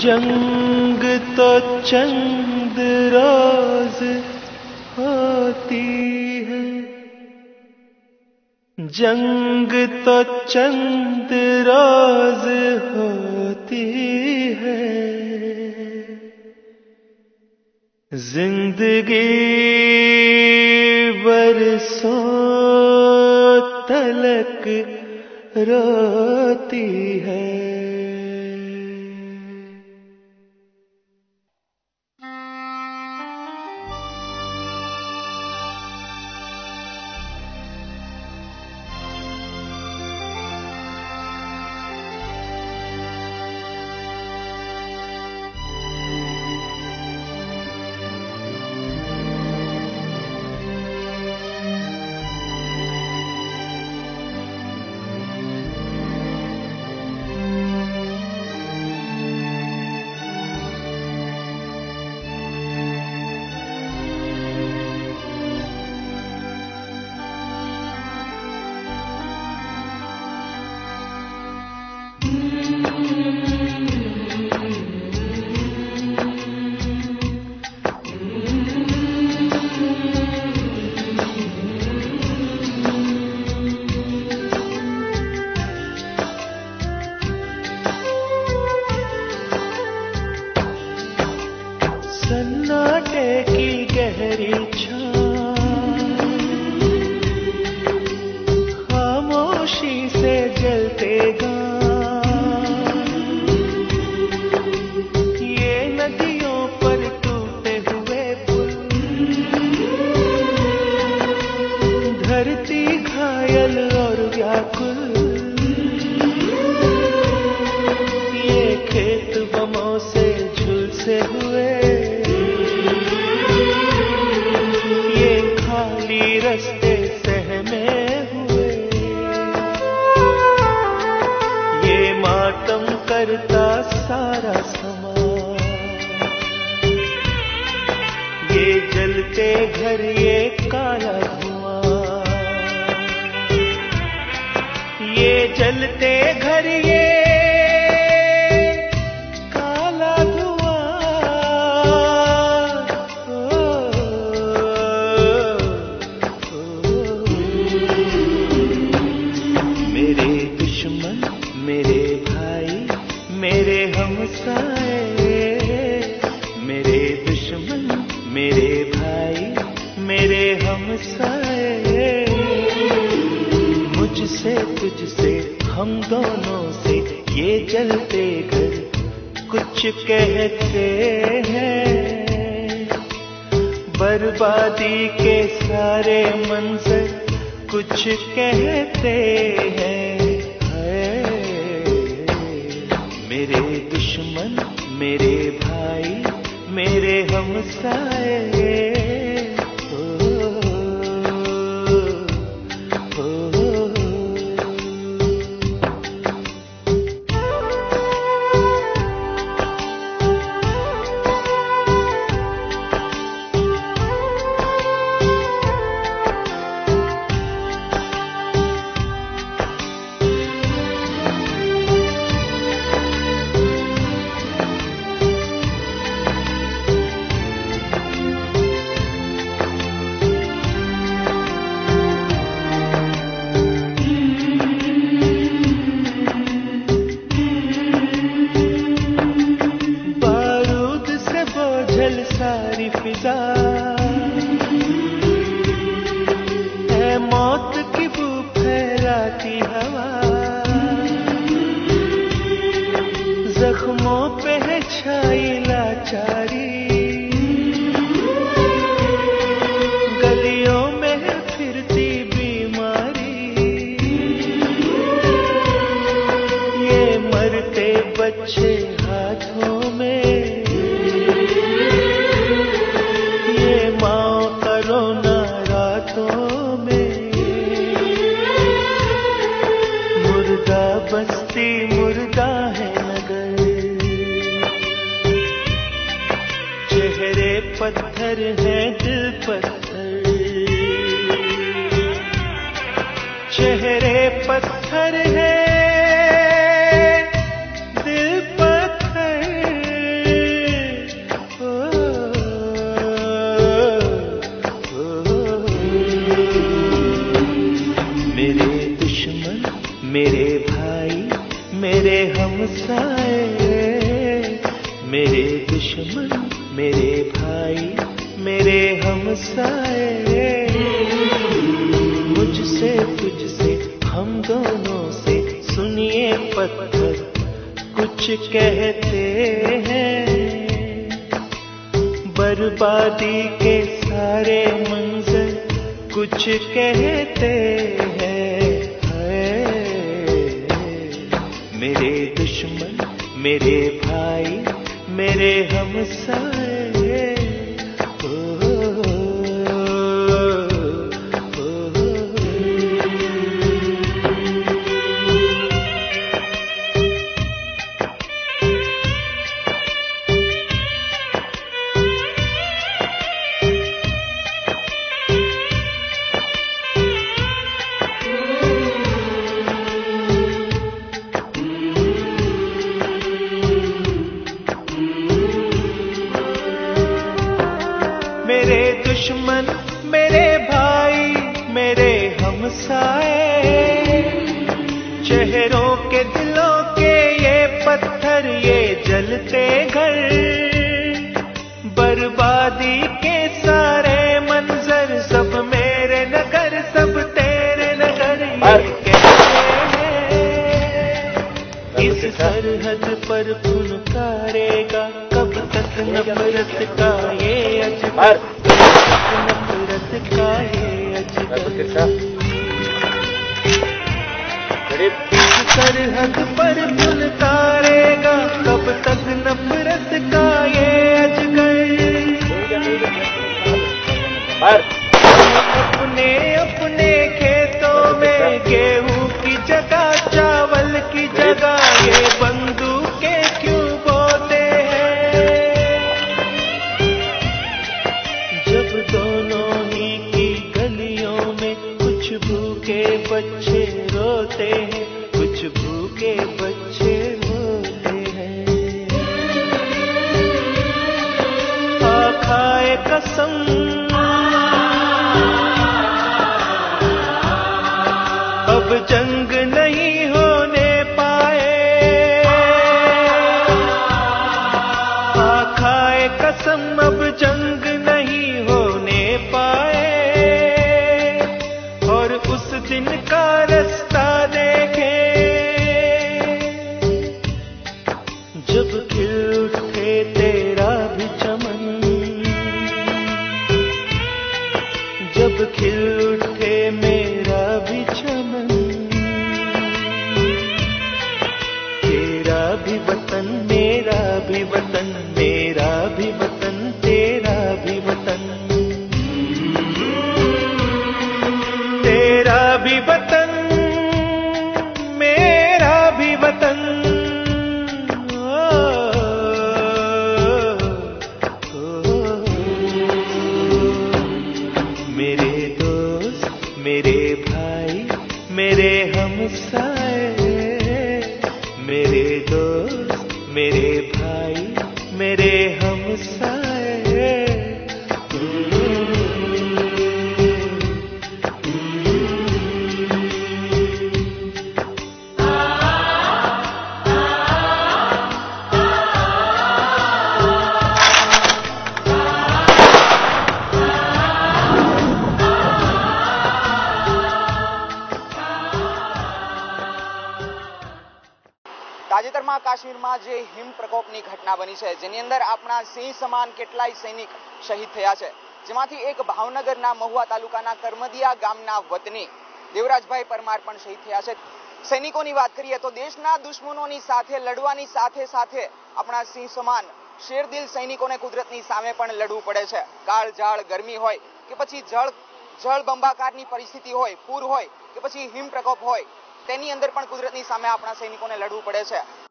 जंग तो चंद रोज होती है। जंग तो चंद रोज होती है। ज़िंदगी बरसों तलक रोती है। सन्नाटे की गहरी खामोशी से जलते गां ये नदियों पर टूटे हुए पुल। धरती घायल और व्याकुल। करता सारा समान ये जलते घर ये काला धुआँ। ये जलते घर ये मेरे हमसाए मेरे दुश्मन, मेरे भाई, मेरे हमसाए मुझसे, तुझसे, हम दोनों से ये जलते घर कुछ कहते हैं। बर्बादी के सारे मंजर कुछ कहते हैं। मेरे भाई मेरे हमसाए ओ, पे है छाई लाचारी। चेहरे पत्थर है दिल पत्थर मेरे दुश्मन मेरे भाई मेरे हमसाए मेरे दुश्मन मेरे भाई मेरे हमसाए मुझसे तुझसे, हम दोनों से सुनिए पत्थर, कुछ कहते हैं बर्बादी के सारे मंजर कुछ कहते हैं हाय। मेरे दुश्मन, मेरे भाई, मेरे हमसाए हमसाए चेहरों के दिलों के ये पत्थर ये जलते घर। बर्बादी के सारे मंजर सब मेरे नगर सब तेरे नगर ये कहते हैं। इस सरहद पर फुनकारेगा कब तक नफरत का ये अजगर नफरत का ये अजगर इस सरहद पर फुनकारेगा कब तक नफरत का ये अजगर। अपने अपने खेतों में गेहूँ की जगह चावल की जगह ये बंदूकें क्यों बोते हैं? जब दोनों ही की गलियों में कुछ भूखे बच्चे रोते हैं का रास्ता देखे। जब खिल उठे तेरा भी चमन। जब खिल उठे मेरा भी चमन। तेरा भी वतन मेरा તાજેતરમાં કાશ્મીરમાં જે હિમ પ્રકોપની ઘટના બની છે, જેની અંદર આપણા સિંહ સમાન કેટલાય સૈનિક શહીદ થયા છે. જેમાંથી એક ભાવનગરના મહુવા તાલુકાના કરમદિયા ગામના વતની દેવરાજભાઈ પરમાર પણ શહીદ થયા છે. સૈનિકોની વાત કરીએ તો દેશના દુશ્મનોની સાથે, લડવાની સાથે સાથે આપણા સિંહ સમાન શેરદિલ સૈનિકોને કુદરતની સામે પણ લડવું પડે છે. કાળ, ઝાળ, ગરમી હોય કે પછી જળ જળ બંબાકારની પરિસ્થિતિ હોય, પૂર હોય કે પછી હિમ પ્રકોપ હોય, તેની અંદર પણ કુદરતની સામે આપણા સૈનિકોને લડવું પડે છે.